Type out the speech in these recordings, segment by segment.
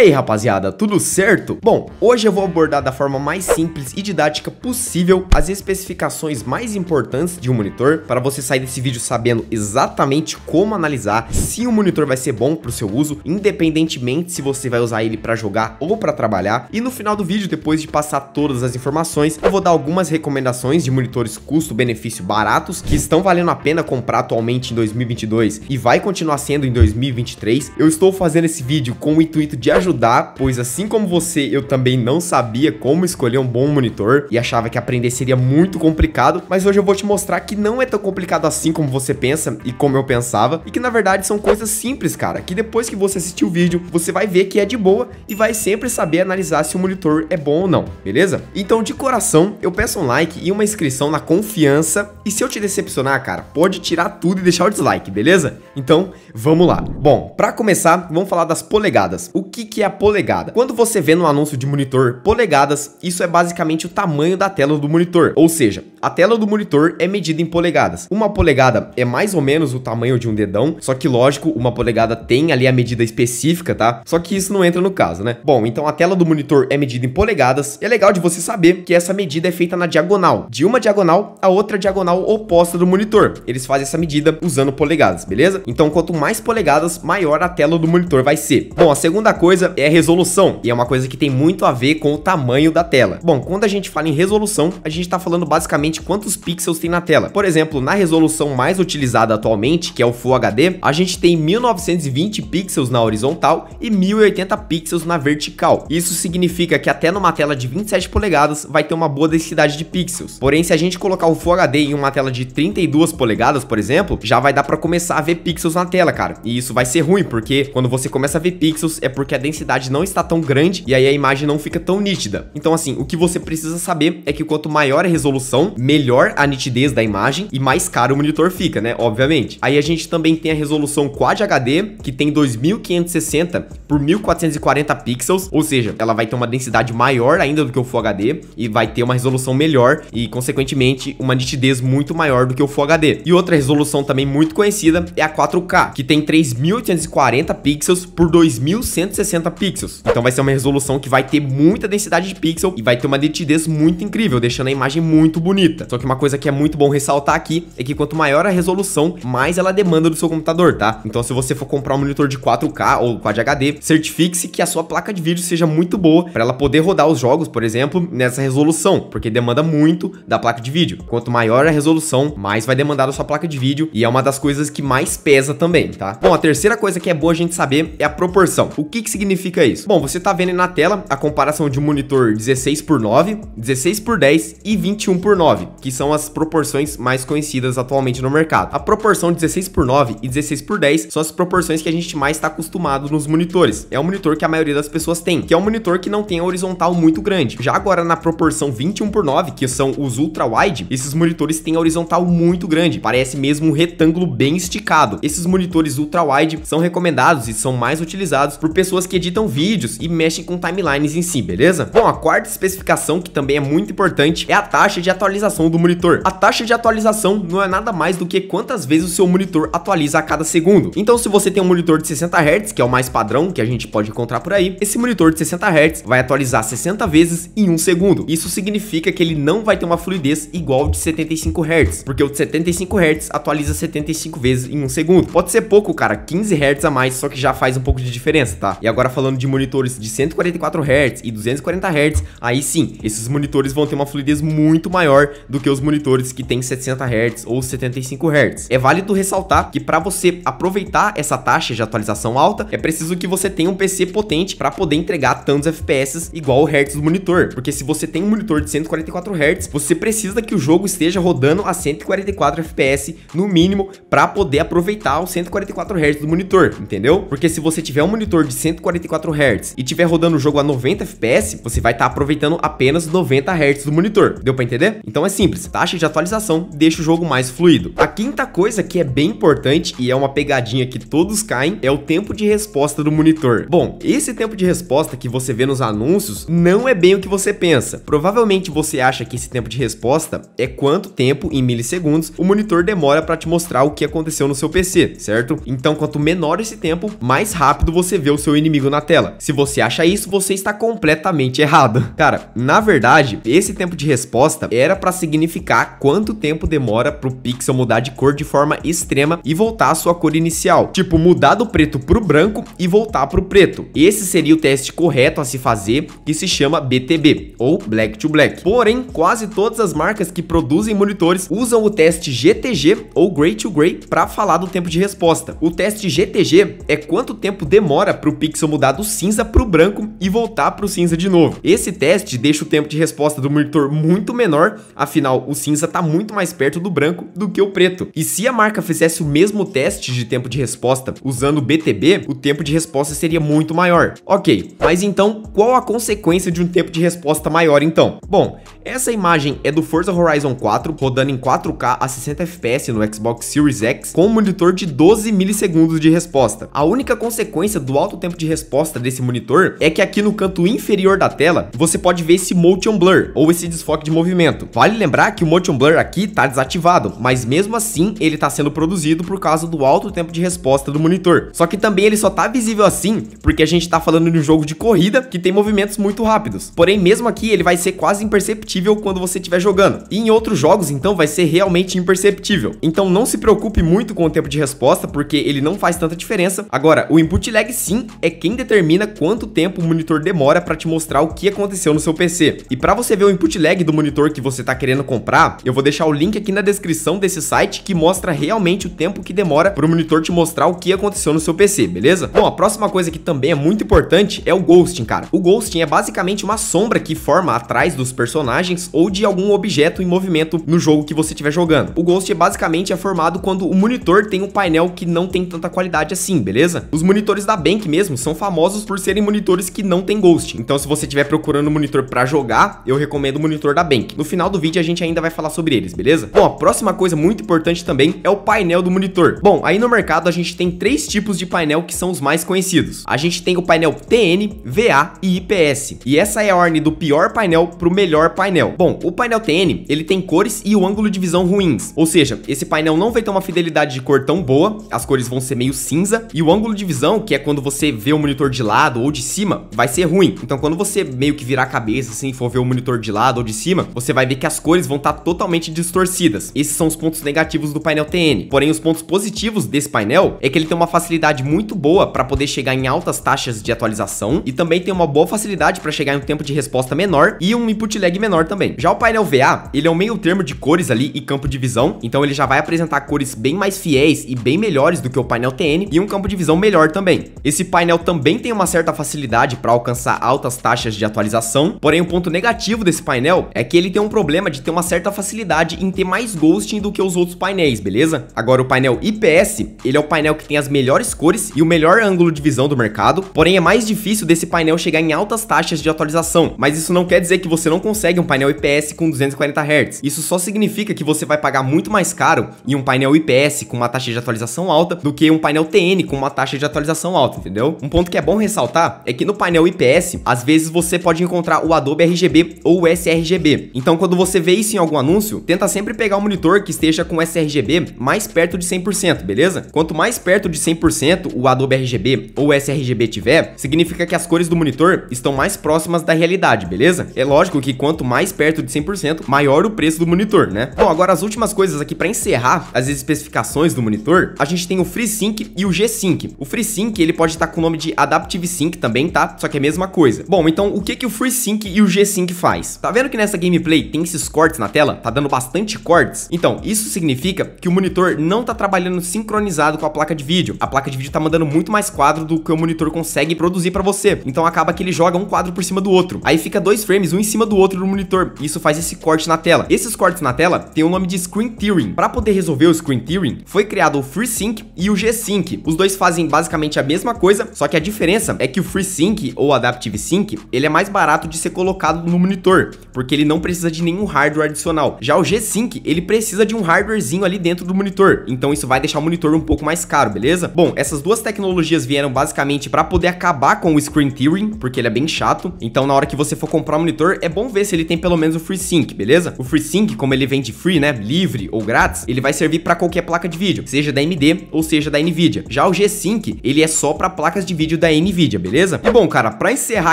aí, rapaziada, tudo certo? Bom, hoje eu vou abordar da forma mais simples e didática possível as especificações mais importantes de um monitor para você sair desse vídeo sabendo exatamente como analisar se o monitor vai ser bom para o seu uso, independentemente se você vai usar ele para jogar ou para trabalhar. E no final do vídeo, depois de passar todas as informações, eu vou dar algumas recomendações de monitores custo-benefício baratos que estão valendo a pena comprar atualmente em 2022 e vai continuar sendo em 2023. Eu estou fazendo esse vídeo com o intuito de ajudar, pois assim como você, eu também não sabia como escolher um bom monitor e achava que aprender seria muito complicado, mas hoje eu vou te mostrar que não é tão complicado assim como você pensa e como eu pensava, e que na verdade são coisas simples, cara, que depois que você assistir o vídeo, você vai ver que é de boa e vai sempre saber analisar se o monitor é bom ou não, beleza? Então, de coração, eu peço um like e uma inscrição na confiança, e se eu te decepcionar, cara, pode tirar tudo e deixar o dislike, beleza? Então, vamos lá. Bom, para começar, vamos falar das polegadas. O que, que é a polegada? Quando você vê no anúncio de monitor polegadas, isso é basicamente o tamanho da tela do monitor. Ou seja, a tela do monitor é medida em polegadas. Uma polegada é mais ou menos o tamanho de um dedão, só que lógico, uma polegada tem ali a medida específica, tá? Só que isso não entra no caso, né? Bom, então a tela do monitor é medida em polegadas. É legal de você saber que essa medida é feita na diagonal, de uma diagonal a outra diagonal oposta do monitor. Eles fazem essa medida usando polegadas, beleza? Então, quanto mais polegadas, maior a tela do monitor vai ser. Bom, a segunda coisa é resolução, e é uma coisa que tem muito a ver com o tamanho da tela. Bom, quando a gente fala em resolução, a gente está falando basicamente quantos pixels tem na tela. Por exemplo, na resolução mais utilizada atualmente, que é o Full HD, a gente tem 1920 pixels na horizontal e 1080 pixels na vertical. Isso significa que até numa tela de 27 polegadas vai ter uma boa densidade de pixels. Porém, se a gente colocar o Full HD em uma tela de 32 polegadas, por exemplo, já vai dar para começar a ver pixels na tela, cara. E isso vai ser ruim, porque quando você começa a ver pixels é porque a densidade não está tão grande e aí a imagem não fica tão nítida. Então, assim, o que você precisa saber é que quanto maior a resolução, melhor a nitidez da imagem e mais caro o monitor fica, né? Obviamente. Aí a gente também tem a resolução Quad HD, que tem 2560 por 1440 pixels, ou seja, ela vai ter uma densidade maior ainda do que o Full HD e vai ter uma resolução melhor e, consequentemente, uma nitidez muito maior do que o Full HD. E outra resolução também muito conhecida é a 4K, que tem 3840 pixels por 2160 pixels. Então vai ser uma resolução que vai ter muita densidade de pixel e vai ter uma nitidez muito incrível, deixando a imagem muito bonita. Só que uma coisa que é muito bom ressaltar aqui é que quanto maior a resolução, mais ela demanda do seu computador, tá? Então se você for comprar um monitor de 4K ou Quad HD, certifique-se que a sua placa de vídeo seja muito boa para ela poder rodar os jogos, por exemplo, nessa resolução, porque demanda muito da placa de vídeo. Quanto maior a resolução, mais vai demandar da sua placa de vídeo e é uma das coisas que mais pesa também, tá? Bom, a terceira coisa que é boa a gente saber é a proporção. O que que significa isso? Bom, você tá vendo na tela a comparação de um monitor 16 por 9, 16 por 10 e 21 por 9, que são as proporções mais conhecidas atualmente no mercado. A proporção 16 por 9 e 16 por 10 são as proporções que a gente mais está acostumado nos monitores. É o monitor que a maioria das pessoas tem, que é um monitor que não tem a horizontal muito grande. Já agora na proporção 21 por 9, que são os ultra wide, esses monitores têm a horizontal muito grande, parece mesmo um retângulo bem esticado. Esses monitores ultra wide são recomendados e são mais utilizados por pessoas que editam vídeos e mexem com timelines em si, beleza? Bom, a quarta especificação que também é muito importante é a taxa de atualização do monitor. A taxa de atualização não é nada mais do que quantas vezes o seu monitor atualiza a cada segundo. Então, se você tem um monitor de 60 Hz, que é o mais padrão que a gente pode encontrar por aí, esse monitor de 60 Hz vai atualizar 60 vezes em um segundo. Isso significa que ele não vai ter uma fluidez igual de 75 Hz, porque o de 75 Hz atualiza 75 vezes em um segundo. Pode ser pouco, cara, 15 Hz a mais, só que já faz um pouco de diferença, tá? E agora falando de monitores de 144 Hz e 240 Hz, aí sim, esses monitores vão ter uma fluidez muito maior do que os monitores que tem 60 Hz ou 75 Hz. É válido ressaltar que para você aproveitar essa taxa de atualização alta, é preciso que você tenha um PC potente para poder entregar tantos FPS igual o Hz do monitor, porque se você tem um monitor de 144 Hz, você precisa que o jogo esteja rodando a 144 FPS no mínimo para poder aproveitar os 144 Hz do monitor, entendeu? Porque se você tiver um monitor de 144 Hz e tiver rodando o jogo a 90 FPS, você vai estar tá aproveitando apenas 90 Hz do monitor. Deu para entender? Então é simples, taxa de atualização deixa o jogo mais fluido. A quinta coisa que é bem importante e é uma pegadinha que todos caem é o tempo de resposta do monitor. Bom, esse tempo de resposta que você vê nos anúncios não é bem o que você pensa. Provavelmente você acha que esse tempo de resposta é quanto tempo em milissegundos o monitor demora para te mostrar o que aconteceu no seu PC, certo? Então, quanto menor esse tempo, mais rápido você vê o seu inimigo na tela. Se você acha isso, você está completamente errado. Cara, na verdade, esse tempo de resposta era para significar quanto tempo demora pro pixel mudar de cor de forma extrema e voltar à sua cor inicial. Tipo, mudar do preto pro branco e voltar pro preto. Esse seria o teste correto a se fazer, que se chama BTB, ou Black to Black. Porém, quase todas as marcas que produzem monitores usam o teste GTG ou Gray to Gray para falar do tempo de resposta. O teste GTG é quanto tempo demora para o pixel mudar do cinza para o branco e voltar para o cinza de novo. Esse teste deixa o tempo de resposta do monitor muito menor, afinal o cinza está muito mais perto do branco do que o preto. E se a marca fizesse o mesmo teste de tempo de resposta usando o BTB, o tempo de resposta seria muito maior. Ok, mas então qual a consequência de um tempo de resposta maior então? Bom, essa imagem é do Forza Horizon 4 rodando em 4K a 60 FPS no Xbox Series X com um monitor de 12 milissegundos de resposta. A única consequência do alto tempo de resposta desse monitor é que aqui no canto inferior da tela você pode ver esse motion blur ou esse desfoque de movimento. Vale lembrar que o motion blur aqui está desativado, mas mesmo assim ele está sendo produzido por causa do alto tempo de resposta do monitor. Só que também ele só está visível assim porque a gente está falando de um jogo de corrida que tem movimentos muito rápidos. Porém, mesmo aqui ele vai ser quase imperceptível quando você estiver jogando. E em outros jogos, então, vai ser realmente imperceptível. Então não se preocupe muito com o tempo de resposta, porque ele não faz tanta diferença. Agora, o input lag sim é quem determina quanto tempo o monitor demora para te mostrar o que aconteceu no seu PC. E para você ver o input lag do monitor que você está querendo comprar, eu vou deixar o link aqui na descrição desse site que mostra realmente o tempo que demora para o monitor te mostrar o que aconteceu no seu PC, beleza? Bom, a próxima coisa que também é muito importante é o ghosting, cara. O ghosting é basicamente uma sombra que forma atrás dos personagens ou de algum objeto em movimento no jogo que você estiver jogando. O Ghost basicamente é formado quando o monitor tem um painel que não tem tanta qualidade assim, beleza? Os monitores da Bank mesmo são famosos por serem monitores que não tem Ghost. Então se você estiver procurando um monitor para jogar, eu recomendo o monitor da Bank. No final do vídeo a gente ainda vai falar sobre eles, beleza? Bom, a próxima coisa muito importante também é o painel do monitor. Bom, aí no mercado a gente tem três tipos de painel que são os mais conhecidos. A gente tem o painel TN, VA e IPS. E essa é a ordem do pior painel pro melhor painel. Bom, o painel TN, ele tem cores e o ângulo de visão ruins. Ou seja, esse painel não vai ter uma fidelidade de cor tão boa, as cores vão ser meio cinza, e o ângulo de visão, que é quando você vê o monitor de lado ou de cima, vai ser ruim. Então quando você meio que virar a cabeça assim, for ver o monitor de lado ou de cima, você vai ver que as cores vão estar tá totalmente distorcidas. Esses são os pontos negativos do painel TN. Porém, os pontos positivos desse painel é que ele tem uma facilidade muito boa para poder chegar em altas taxas de atualização e também tem uma boa facilidade para chegar em um tempo de resposta menor e um input lag menor também. Já o painel VA, ele é um meio termo de cores ali e campo de visão, então ele já vai apresentar cores bem mais fiéis e bem melhores do que o painel TN e um campo de visão melhor também. Esse painel também tem uma certa facilidade para alcançar altas taxas de atualização, porém o ponto negativo desse painel é que ele tem um problema de ter uma certa facilidade em ter mais ghosting do que os outros painéis, beleza? Agora o painel IPS, ele é o painel que tem as melhores cores e o melhor ângulo de visão do mercado, porém é mais difícil desse painel chegar em altas taxas de atualização, mas isso não quer dizer que você não consegue um painel IPS com 240 Hz. Isso só significa que você vai pagar muito mais caro em um painel IPS com uma taxa de atualização alta do que um painel TN com uma taxa de atualização alta, entendeu? Um ponto que é bom ressaltar é que no painel IPS, às vezes você pode encontrar o Adobe RGB ou o sRGB. Então, quando você vê isso em algum anúncio, tenta sempre pegar um monitor que esteja com sRGB mais perto de 100%, beleza? Quanto mais perto de 100% o Adobe RGB ou sRGB tiver, significa que as cores do monitor estão mais próximas da realidade, beleza? É lógico que quanto mais perto de 100%, maior o preço do monitor, né? Bom, agora as últimas coisas aqui para encerrar as especificações do monitor, a gente tem o FreeSync e o G-Sync. O FreeSync, ele pode estar com o nome de Adaptive Sync também, tá? Só que é a mesma coisa. Bom, então o que que o FreeSync e o G-Sync faz? Tá vendo que nessa gameplay tem esses cortes na tela? Tá dando bastante cortes? Então, isso significa que o monitor não tá trabalhando sincronizado com a placa de vídeo. A placa de vídeo tá mandando muito mais quadro do que o monitor consegue produzir para você. Então acaba que ele joga um quadro por cima do outro. Aí fica dois frames, um em cima do outro no monitor. Isso faz esse corte na tela. Esses cortes na tela tem o nome de Screen Tearing. Para poder resolver o Screen Tearing, foi criado o FreeSync e o G-Sync. Os dois fazem basicamente a mesma coisa, só que a diferença é que o FreeSync ou Adaptive Sync, ele é mais barato de ser colocado no monitor, porque ele não precisa de nenhum hardware adicional. Já o G-Sync, ele precisa de um hardwarezinho ali dentro do monitor, então isso vai deixar o monitor um pouco mais caro, beleza? Bom, essas duas tecnologias vieram basicamente para poder acabar com o Screen Tearing, porque ele é bem chato. Então na hora que você for comprar um monitor, é bom ver se ele tem pelo menos o FreeSync, beleza? O FreeSync, como ele vem de free, né, livre ou grátis, ele vai servir para qualquer placa de vídeo, seja da AMD ou seja da Nvidia. Já o G-Sync, ele é só para placas de vídeo da Nvidia, beleza? E bom, cara, para encerrar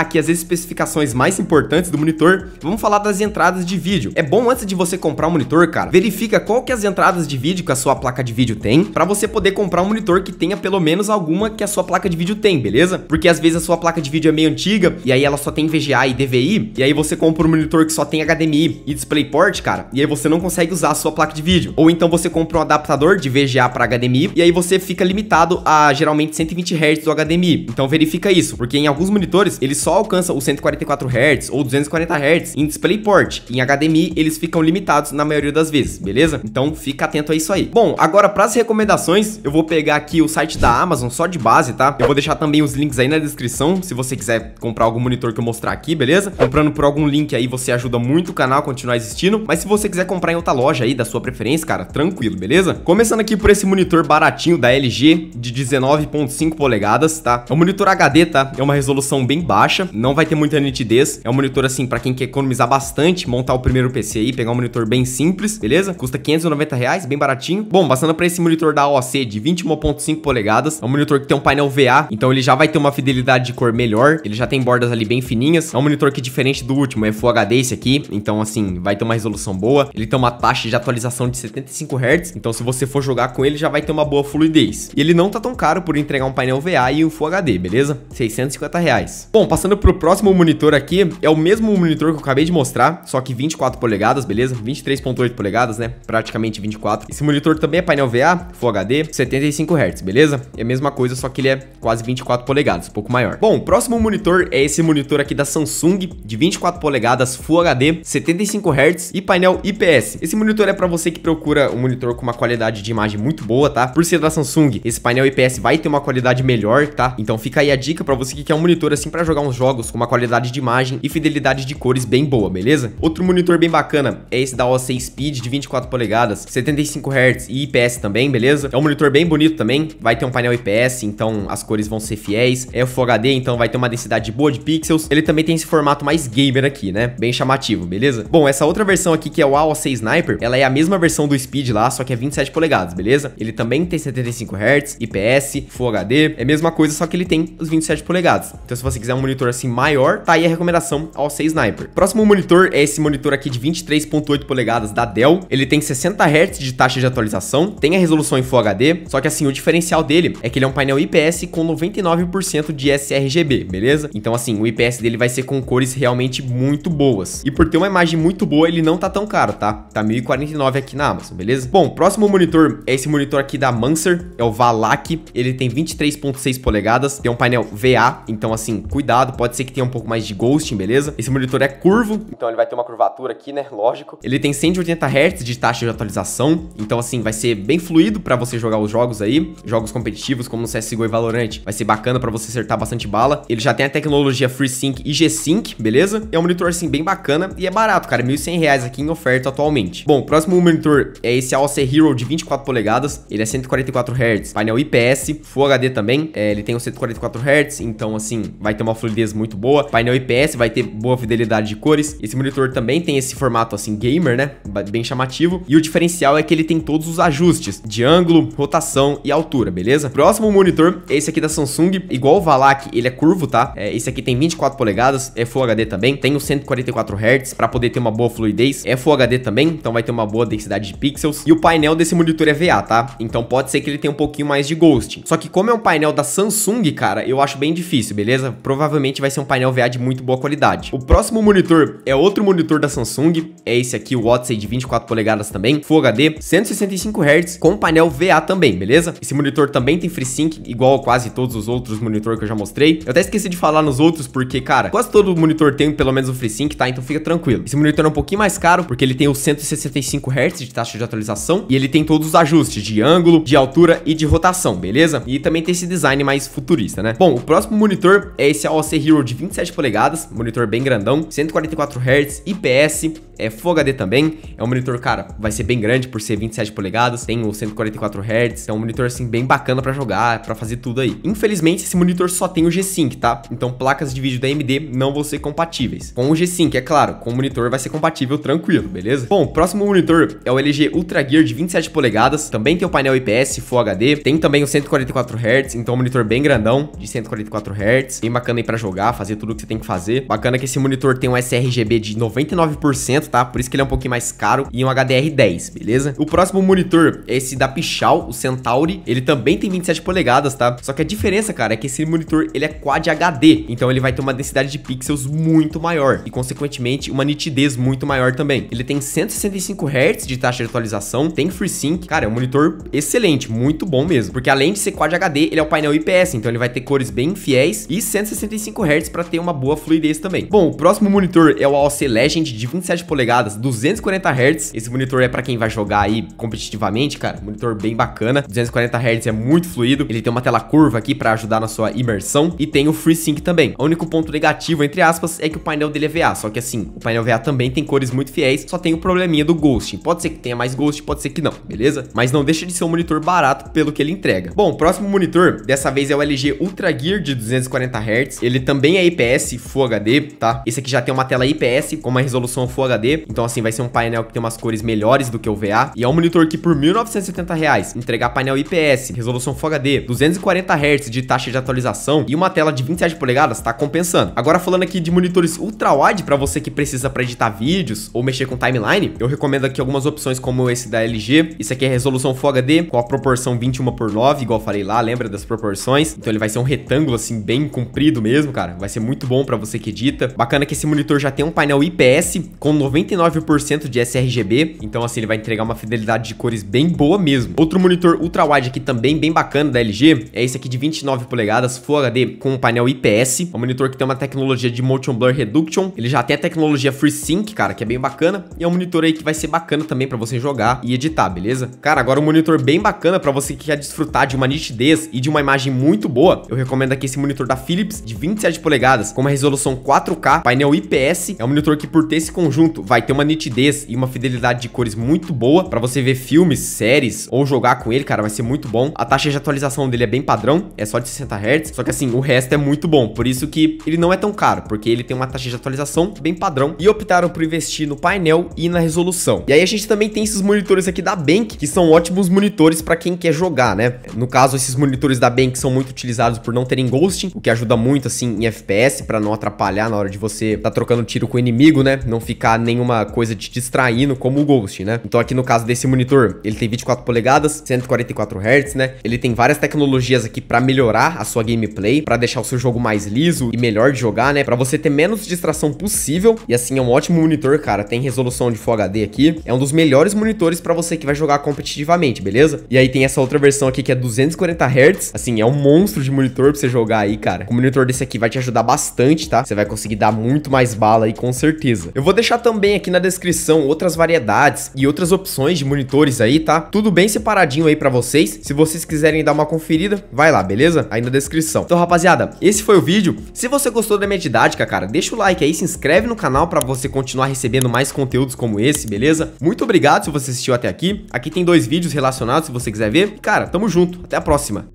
aqui as especificações mais importantes do monitor, vamos falar das entradas de vídeo. É bom antes de você comprar um monitor, cara, verifica qual que as entradas de vídeo que a sua placa de vídeo tem, para você poder comprar um monitor que tenha pelo menos alguma que a sua placa de vídeo tem, beleza? Porque às vezes a sua placa de vídeo é meio antiga e aí ela só tem VGA e DVI, e aí você compra um monitor que só tem HDMI e DisplayPort, cara, e aí você não consegue usar a sua placa de vídeo. Ou então você compra um adaptador de VGA para HDMI e aí você fica limitado a geralmente 120 Hz do HDMI. Então verifica isso, porque em alguns monitores eles só alcançam os 144 Hz ou 240 Hz em DisplayPort. Em HDMI eles ficam limitados na maioria das vezes, beleza? Então fica atento a isso aí. Bom, agora para as recomendações, eu vou pegar aqui o site da Amazon só de base, tá? Eu vou deixar também os links aí na descrição, se você quiser comprar algum monitor que eu mostrar aqui, beleza? Comprando por algum link aí você ajuda muito o canal a continuar existindo, mas se você quiser comprar em outra loja aí da sua preferência, cara, tranquilo, beleza? Começando aqui por esse monitor baratinho da LG de 19.5 polegadas, tá? É um monitor HD, tá? É uma resolução bem baixa, não vai ter muita nitidez, é um monitor assim para quem quer economizar bastante, montar o primeiro PC aí, pegar um monitor bem simples, beleza? Custa 590 reais, bem baratinho. Bom, passando para esse monitor da OC de 21.5 polegadas, é um monitor que tem um painel VA, então ele já vai ter uma fidelidade de cor melhor, ele já tem bordas ali bem fininhas. É um monitor que diferente do último, é Full HD esse aqui, então assim, vai ter uma resolução boa. Ele tem uma taxa de atualização de 75 Hz, então se você for jogar com ele já vai ter uma boa fluidez. E ele não tá tão caro por entregar um painel VA e um Full HD, beleza? 650 reais. Bom, passando pro próximo monitor aqui, é o mesmo monitor que eu acabei de mostrar, só que 24 polegadas, beleza? 23.8 polegadas, né? Praticamente 24. Esse monitor também é painel VA, Full HD, 75 Hz, beleza? É a mesma coisa, só que ele é quase 24 polegadas, um pouco maior. Bom, o próximo monitor é esse monitor aqui da Samsung de 24 polegadas Full HD, 75 Hz e painel IPS. Esse monitor é para você que procura um monitor com uma qualidade de imagem muito boa, tá? Por ser da Samsung, esse painel IPS vai ter uma qualidade melhor, tá? Então fica aí a dica para você que quer um monitor assim para jogar uns jogos com uma qualidade de imagem e fidelidade de cores bem boa, beleza? Outro monitor bem bacana é esse da OC Speed de 24 polegadas, 75 Hz e IPS também, beleza? É um monitor bem bonito também, vai ter um painel IPS, então as cores vão ser fiéis. É Full HD, então vai ter uma densidade boa de pixels. Ele também tem esse formato mais gamer aqui, né? Bem chamativo, beleza? Bom, essa outra versão aqui que é o AOC Sniper, ela é a mesma versão do Speed lá, só que é 27 polegadas, beleza? Ele também tem 75 Hz, IPS, Full HD, é a mesma coisa, só que ele tem os 27 polegadas. Então se você quiser um monitor assim maior, tá aí a recomendação AOC Sniper. Próximo monitor é esse monitor aqui de 23.8 polegadas da Dell. Ele tem 60 Hz de taxa de atualização, tem a resolução em Full HD, só que assim, o diferencial dele é que ele é um painel IPS com 99% de sRGB, beleza? Então assim, o IPS dele vai ser com cores realmente muito boas. E por ter uma imagem muito boa, ele não tá tão caro, tá? Tá 1049 aqui na Amazon, beleza? Bom, próximo monitor é esse monitor aqui da Mancer, é o Valac. Ele tem 23.6 polegadas, tem um painel VA, então assim, cuidado, pode ser que tenha um pouco mais de ghosting, beleza? Esse monitor é curvo, então ele vai ter uma curvatura aqui, né? Lógico. Ele tem 180 Hz de taxa de atualização, então assim, vai ser bem fluido para você jogar os jogos aí, jogos competitivos como no CSGO e Valorant. Vai ser bacana para você acertar bastante bala. Ele já tem a tecnologia FreeSync e G-Sync, beleza? É um monitor assim bem bacana e é barato, cara, 1.100 reais aqui em oferta atualmente. Bom, o próximo monitor é esse AOC Hero de 24 polegadas, ele é 144 Hz, painel IPS, Full HD também, é, ele tem o 144 Hz, então assim, vai ter uma fluidez muito boa. Painel IPS vai ter boa fidelidade de cores. Esse monitor também tem esse formato assim gamer, né? Bem chamativo. E o diferencial é que ele tem todos os ajustes de ângulo, rotação e altura, beleza? Próximo monitor esse aqui da Samsung, igual o Valac, ele é curvo, tá? É, esse aqui tem 24 polegadas, é Full HD também, tem o 144 Hz para poder ter uma boa fluidez, é Full HD também, então vai ter uma boa densidade de pixels. E o painel desse monitor é VA, tá? Então pode ser que ele tenha um pouquinho mais de ghosting. Só que como é um painel da Samsung, cara, eu acho bem difícil, beleza? Provavelmente vai ser um painel VA de muito boa qualidade. O próximo monitor é outro monitor da Samsung, é esse aqui, o Odyssey de 24 polegadas também, Full HD, 165 Hz com painel VA também, beleza? Esse monitor também tem FreeSync, igual quase todos os outros monitores que eu já mostrei. Eu até esqueci de falar nos outros porque, cara, quase todo monitor tem pelo menos o FreeSync, tá? Então fica tranquilo. Esse monitor é um pouquinho mais caro porque ele tem os 165 Hz de taxa de atualização e ele tem todos os ajustes de ângulo, de altura e de rotação, beleza? E também tem esse design mais futurista, né? Bom, o próximo monitor é esse AOC Hero de 27 polegadas, monitor bem grandão, 144 Hz, IPS, é Full HD também. É um monitor, cara, vai ser bem grande por ser 27 polegadas, tem o 144 Hz, é um monitor assim bem bacana para jogar, para fazer tudo aí. Infelizmente, esse monitor só tem o G-Sync, tá? Então placas de vídeo da AMD não vão ser compatíveis. Com o G-Sync, é claro, com o monitor vai ser compatível tranquilo, beleza? Bom, o próximo monitor é o LG Ultra Gear de 27 polegadas, também tem o painel IPS Full HD, tem também o 144 Hz, então um monitor bem grandão grandão, de 144 Hz, bem bacana aí pra jogar, fazer tudo que você tem que fazer. Bacana que esse monitor tem um sRGB de 99%, tá? Por isso que ele é um pouquinho mais caro e um HDR10, beleza? O próximo monitor é esse da Pichal, o Centauri. Ele também tem 27 polegadas, tá? Só que a diferença, cara, é que esse monitor, ele é Quad HD, então ele vai ter uma densidade de pixels muito maior e, consequentemente, uma nitidez muito maior também. Ele tem 165 Hz de taxa de atualização, tem FreeSync. Cara, é um monitor excelente, muito bom mesmo, porque além de ser Quad HD, ele é o painel IPS, então ele vai ter cores bem fiéis e 165 Hz para ter uma boa fluidez também. Bom, o próximo monitor é o AOC Legend de 27 polegadas, 240 Hz. Esse monitor é para quem vai jogar aí competitivamente, cara, monitor bem bacana. 240 Hz é muito fluido, ele tem uma tela curva aqui para ajudar na sua imersão e tem o FreeSync também. O único ponto negativo, entre aspas, é que o painel dele é VA, só que assim, o painel VA também tem cores muito fiéis, só tem o probleminha do ghosting. Pode ser que tenha mais ghost, pode ser que não, beleza? Mas não deixa de ser um monitor barato pelo que ele entrega. Bom, o próximo monitor, dessa vez é o LG Ultra Gear de 240 Hz. Ele também é IPS Full HD, tá? Esse aqui já tem uma tela IPS com uma resolução Full HD, então assim vai ser um painel que tem umas cores melhores do que o VA. E é um monitor que por 1.970 reais entregar painel IPS, resolução Full HD, 240 Hz de taxa de atualização e uma tela de 27 polegadas, tá compensando. Agora falando aqui de monitores ultra wide para você que precisa para editar vídeos ou mexer com timeline, eu recomendo aqui algumas opções como esse da LG. Isso aqui é resolução Full HD com a proporção 21 por 9, igual eu falei lá, lembra das proporções? Então ele vai ser um retângulo assim bem comprido mesmo, cara. Vai ser muito bom para você que edita. Bacana que esse monitor já tem um painel IPS com 99% de sRGB, então assim ele vai entregar uma fidelidade de cores bem boa mesmo. Outro monitor ultra wide aqui também bem bacana da LG é esse aqui de 29 polegadas Full HD com um painel IPS, é um monitor que tem uma tecnologia de Motion Blur Reduction. Ele já tem a tecnologia FreeSync, cara, que é bem bacana, e é um monitor aí que vai ser bacana também para você jogar e editar, beleza? Cara, agora um monitor bem bacana para você que quer desfrutar de uma nitidez e de uma imagem muito boa. Eu recomendo aqui esse monitor da Philips de 27 polegadas com uma resolução 4K, painel IPS. É um monitor que por ter esse conjunto vai ter uma nitidez e uma fidelidade de cores muito boa para você ver filmes, séries ou jogar com ele, cara, vai ser muito bom. A taxa de atualização dele é bem padrão, é só de 60 Hz, só que assim, o resto é muito bom, por isso que ele não é tão caro, porque ele tem uma taxa de atualização bem padrão e optaram por investir no painel e na resolução. E aí a gente também tem esses monitores aqui da Bank, que são ótimos monitores para quem quer jogar, né? No caso, esses monitores da Bank são muito utilizados por não terem ghosting, o que ajuda muito assim em FPS para não atrapalhar na hora de você tá trocando tiro com o inimigo, né? Não ficar nenhuma coisa te distraindo como o Ghost, né? Então aqui no caso desse monitor, ele tem 24 polegadas, 144 Hz, né? Ele tem várias tecnologias aqui para melhorar a sua gameplay, para deixar o seu jogo mais liso e melhor de jogar, né? Para você ter menos distração possível. E assim é um ótimo monitor, cara. Tem resolução de Full HD aqui. É um dos melhores monitores para você que vai jogar competitivamente, beleza? E aí tem essa outra versão aqui que é 240 Hz. Assim, é um monstro de monitor pra você jogar aí, cara. O monitor desse aqui vai te ajudar bastante, tá? Você vai conseguir dar muito mais bala aí, com certeza. Eu vou deixar também aqui na descrição outras variedades e outras opções de monitores aí, tá? Tudo bem separadinho aí pra vocês. Se vocês quiserem dar uma conferida, vai lá, beleza? Aí na descrição. Então, rapaziada, esse foi o vídeo. Se você gostou da minha didática, cara, deixa o like aí, se inscreve no canal pra você continuar recebendo mais conteúdos como esse, beleza? Muito obrigado se você assistiu até aqui. Aqui tem dois vídeos relacionados se você quiser ver. Cara, tamo junto. Até a próxima.